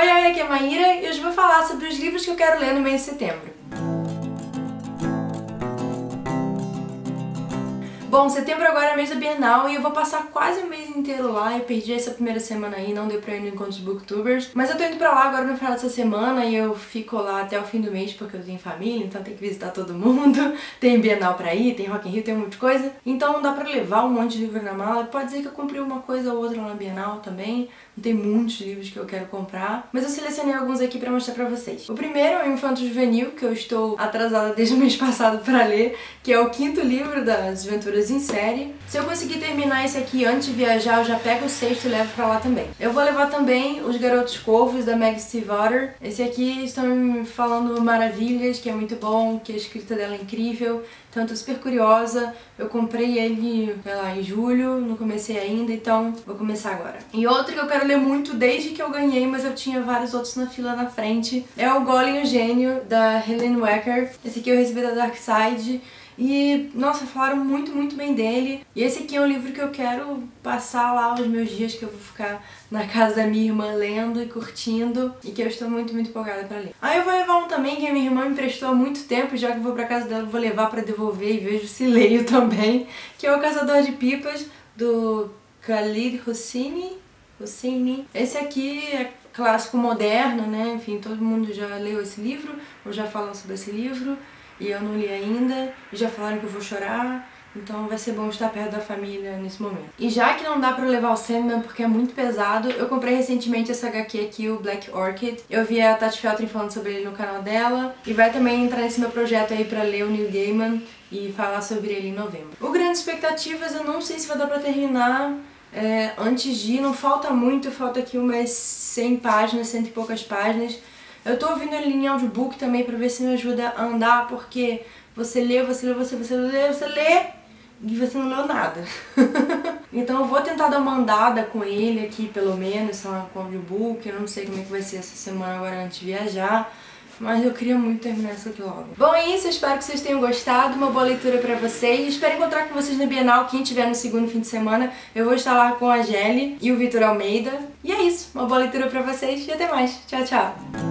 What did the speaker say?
Oi, oi, aqui é a Maíra e hoje vou falar sobre os livros que eu quero ler no mês de setembro. Bom, setembro agora é mês da Bienal e eu vou passar quase o mês inteiro lá. Eu perdi essa primeira semana aí, não deu pra ir no encontro dos booktubers. Mas eu tô indo pra lá agora no final dessa semana e eu fico lá até o fim do mês porque eu tenho família, então tem que visitar todo mundo. Tem Bienal pra ir, tem Rock in Rio, tem um monte de coisa. Então dá pra levar um monte de livro na mala. Pode ser que eu comprei uma coisa ou outra lá na Bienal também. Não tem muitos livros que eu quero comprar, mas eu selecionei alguns aqui pra mostrar pra vocês. O primeiro é o Infanto Juvenil, que eu estou atrasada desde o mês passado pra ler, que é o quinto livro das Aventuras em série. Se eu conseguir terminar esse aqui antes de viajar, eu já pego o sexto e levo pra lá também. Eu vou levar também Os Garotos Corvos, da Meg Stiefvater. Esse aqui estão me falando maravilhas, que é muito bom, que a escrita dela é incrível. Então eu tô super curiosa. Eu comprei ele, sei lá, em julho, não comecei ainda, então vou começar agora. E outro que eu quero ler muito desde que eu ganhei, mas eu tinha vários outros na fila na frente, é o Golem o Gênio, da Helen Wecker. Esse aqui eu recebi da Dark Side. E, nossa, falaram muito, muito bem dele. E esse aqui é um livro que eu quero passar lá os meus dias, que eu vou ficar na casa da minha irmã lendo e curtindo. E que eu estou muito, muito empolgada pra ler. Aí eu vou levar um também que a minha irmã me emprestou há muito tempo, já que eu vou pra casa dela, vou levar pra devolver e vejo se leio também. Que é o Caçador de Pipas, do Khalid Hosseini. Hosseini. Esse aqui é clássico moderno, né? Enfim, todo mundo já leu esse livro, ou já falou sobre esse livro e eu não li ainda, e já falaram que eu vou chorar, então vai ser bom estar perto da família nesse momento. E já que não dá pra levar o Sandman porque é muito pesado, eu comprei recentemente essa HQ aqui, o Black Orchid. Eu vi a Tati Feltrin falando sobre ele no canal dela, e vai também entrar nesse meu projeto aí pra ler o Neil Gaiman e falar sobre ele em novembro. O Grandes Expectativas eu não sei se vai dar pra terminar é, antes de ir, não falta muito, falta aqui umas 100 páginas, cento e poucas páginas, eu tô ouvindo ele em audiobook também pra ver se me ajuda a andar, porque você lê, você lê, você, você lê, você lê e você não leu nada. então eu vou tentar dar uma andada com ele aqui, pelo menos, com audiobook. Eu não sei como é que vai ser essa semana agora antes de viajar. Mas eu queria muito terminar isso aqui logo. Bom, é isso. Eu espero que vocês tenham gostado. Uma boa leitura pra vocês. Espero encontrar com vocês na Bienal. Quem tiver no segundo fim de semana, eu vou estar lá com a Gelli e o Vitor Almeida. E é isso. Uma boa leitura pra vocês e até mais. Tchau, tchau.